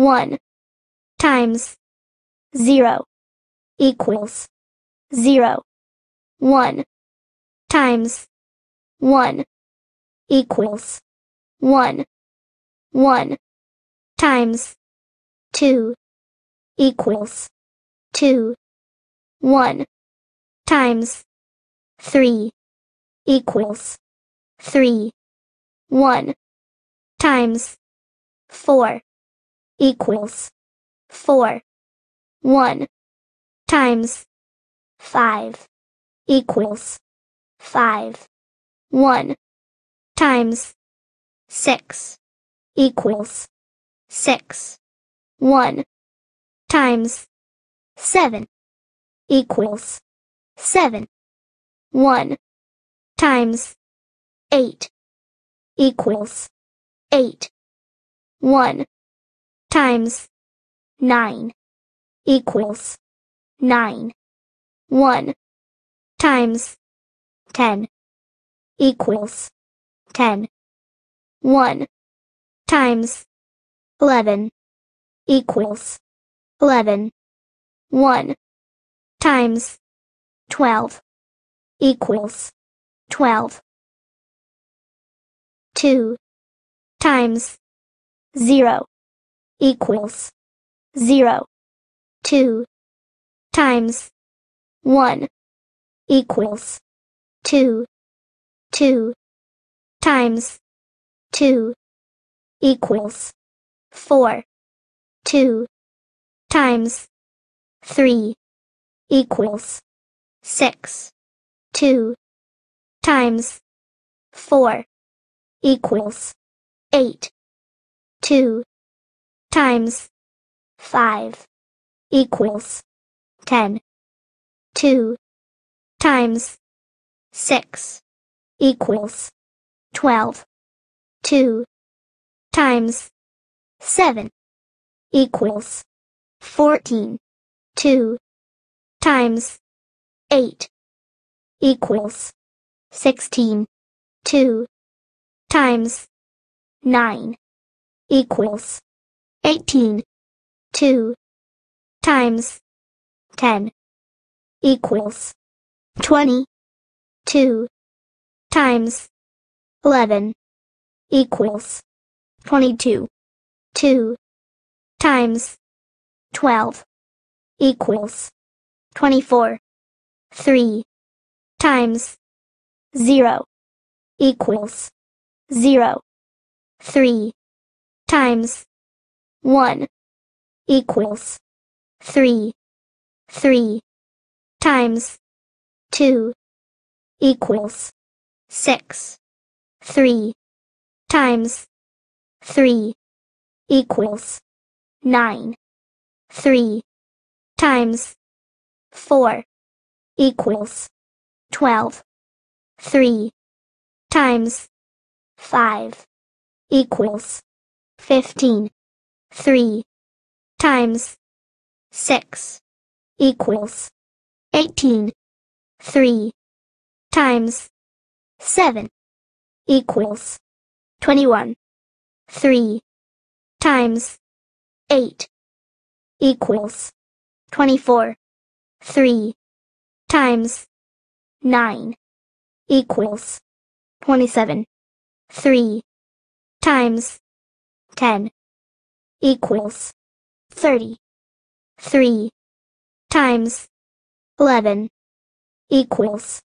1 times 0 equals 0. 1 times 1 equals 1. 1 times 2 equals 2. 1 times 3 equals 3. 1 times 4 equals 4. 1 times 5 equals 5. 1 times 6 equals 6. 1 times 7 equals 7. 1 times 8 equals 8. 1 times 9 equals 9. 1 times 10 equals 10. 1 times 11 equals 11. 1 times 12 equals 12. 2 times 0 equals 0. 2 times 1 equals 2. 2 times 2 equals 4. 2 times 3 equals 6. 2 times 4 equals 8. 2 times 5 equals 10. 2 times 6 equals 12. 2 times 7 equals 14. 2 times 8 equals 16. 2 times 9 equals 18. 2 times 10 equals 20. 2 times 11 equals 22. 2 times 12 equals 24. 3 times 0 equals 0. 3 times 1 equals 3. 3 times 2 equals 6. 3 times 3 equals 9. 3 times 4 equals 12. 3 times 5 equals 15. 3 times 6 equals 18. 3 times 7 equals 21. 3 times 8 equals 24. 3 times 9 equals 27. 3 times 10 equals 30. 3 times 11 equals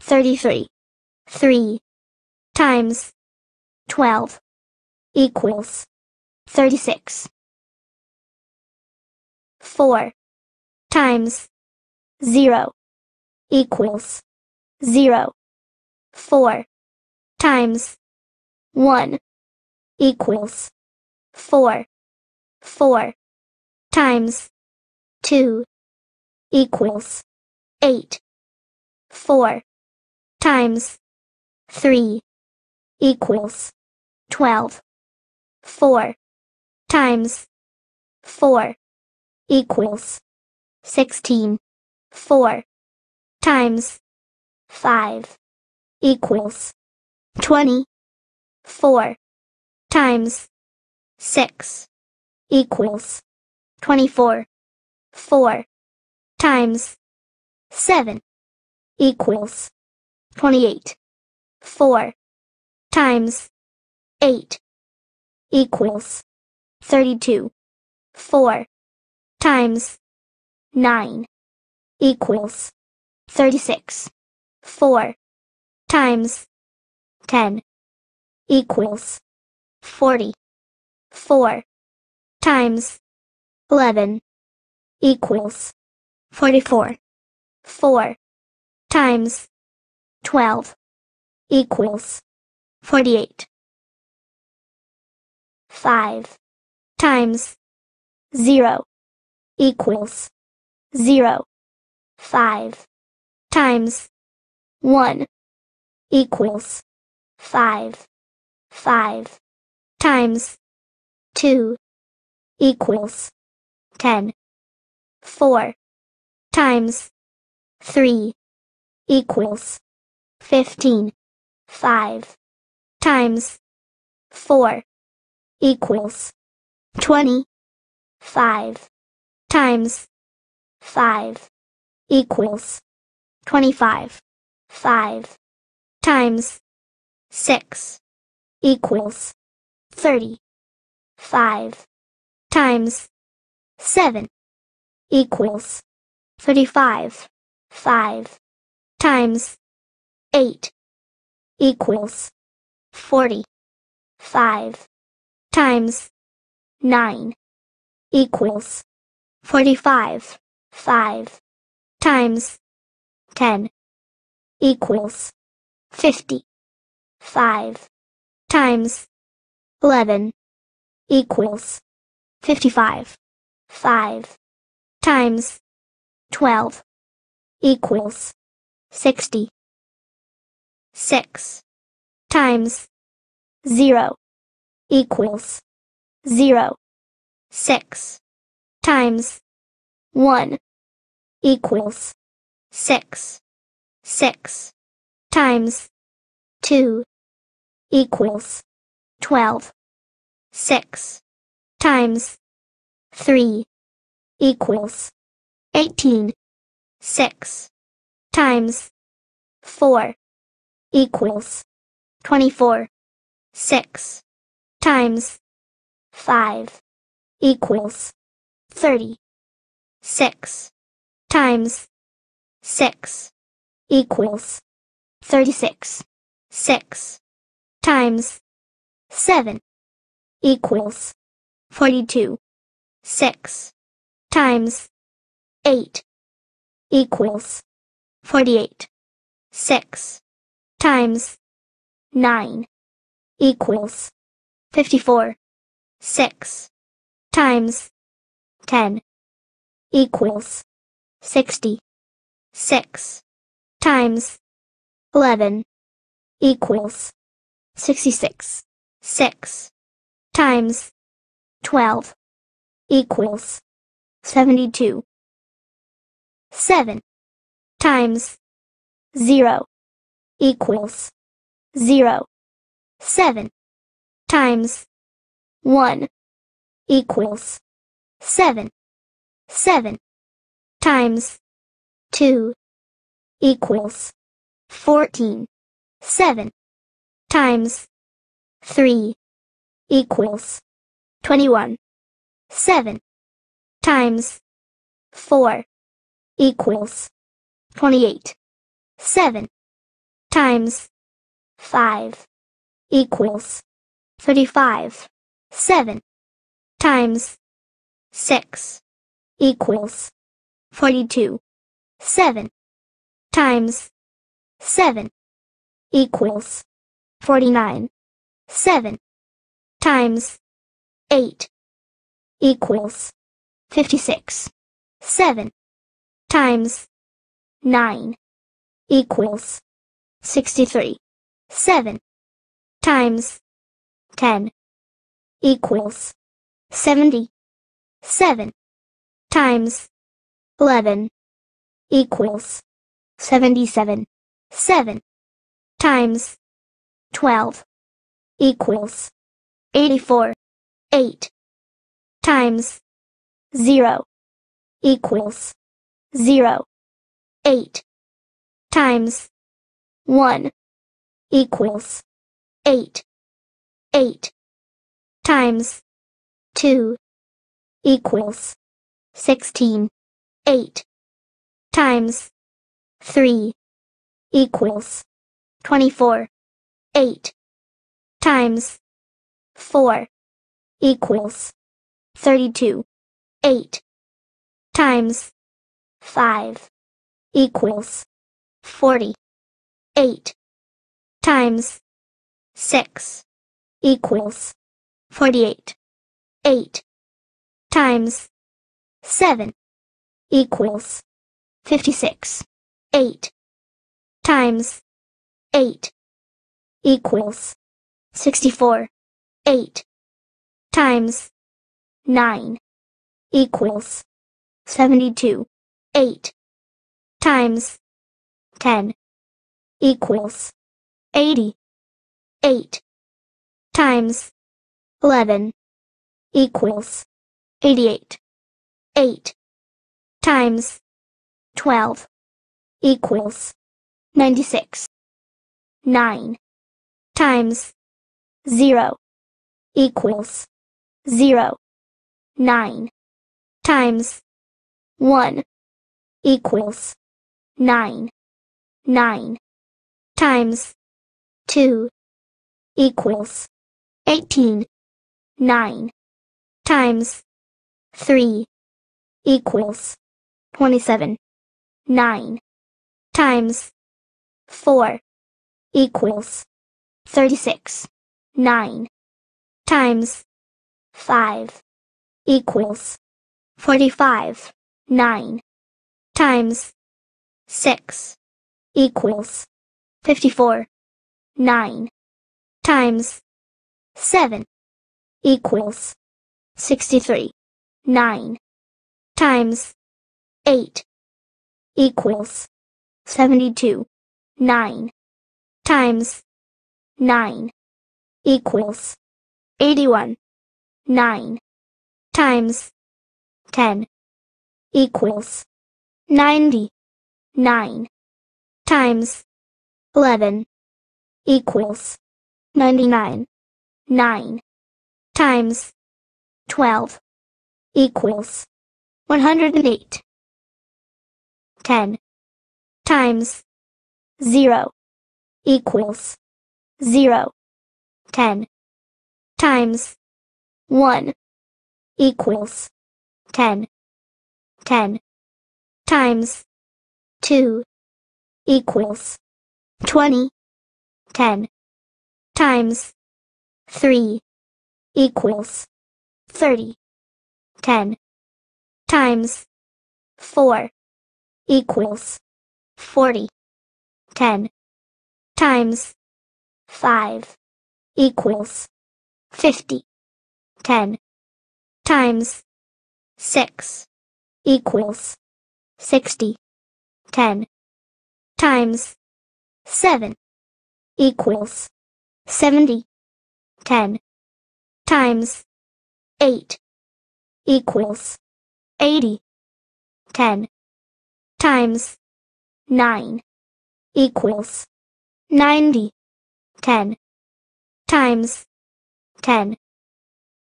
33. 3 times 12 equals 36. 4 times 0 equals 0. 4 times 1 equals 4. 4 times 2 equals 8. 4 times 3 equals 12. 4 times 4 equals 16. 4 times 5 equals 20. 4 times 6 equals 24. 4 times 7 equals 28. 4 times 8 equals 32. 4 times 9 equals 36. 4 times 10 equals 40. 4 times 11 equals 44. 4 times 12 equals 48. 5 times 0 equals 0. 5 times 1 equals 5. 5 times 2 equals 10. 4 times 3 equals 15. 5 times 4 equals 20. 5 times 5 equals 25. 5 times 6 equals 30. 5 times 7 equals 35. 5 times 8 equals 40. 5 times 9 equals 45. 5 times 10 equals 50. 5 times 11 equals 55. 5 times 12 equals 60. 6 times 0 equals 0. 6 times 1 equals 6. 6 times 2 equals 12. 6 times 3 equals 18. 6 times 4 equals 24. 6 times 5 equals 30. 6 times 6 equals 36. 6 times 7 equals 42. 6 times 8 equals 48. 6 times 9 equals 54. 6 times 10 equals 60. 6 times 11 equals 66. 6 times 12 equals 72. 7 times 0 equals 0. 7 times 1 equals 7. 7 times 2 equals 14. 7 times 3 equals 21. 7 times 4 equals 28. 7 times 5 equals 35. 7 times 6 equals 42. 7 times 7 equals 49. 7 times 8 equals 56. 7 times 9 equals 63. 7 times 10 equals 70. 7 times 11 equals 77. 7 times 12 equals 84. 8 times 0 equals 0. 8 times 1 equals 8. 8 times 2 equals 16. 8 times 3 equals 24. 8 times 4 equals 32. 8 times 5 equals 40. 8 times 6 equals 48. 8 times 7 equals 56. 8 times 8 equals 64. 8 times 9 equals 72. 8 times 10 equals 80. 8 times 11 equals 88. 8 times 12 equals 96. 9 times 0 equals 0. 9 times 1 equals 9. 9 times 2 equals 18. 9 times 3 equals 27. 9 times 4 equals 36. 9 times 5 equals 45. 9 times 6 equals 54. 9 times 7 equals 63. 9 times 8 equals 72. 9 times 9 equals 81. 9 times 10 equals 90. 9 times 11 equals 99. 9 times 12 equals 108. 10 times 0 equals 0. 10 times 1 equals 10. 10 times 2 equals 20. 10 times 3 equals 30. 10 times 4 equals 40. 10 times 5 equals 50. 10 times 6 equals 60. 10 times 7 equals 70. 10 times 8 equals 80. 10 times 9 equals 90. 10 times 10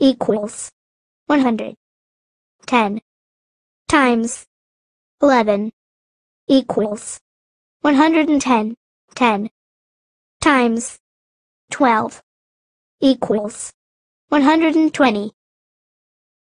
equals 100. 10 times 11 equals 110. 10 times 12 equals 120.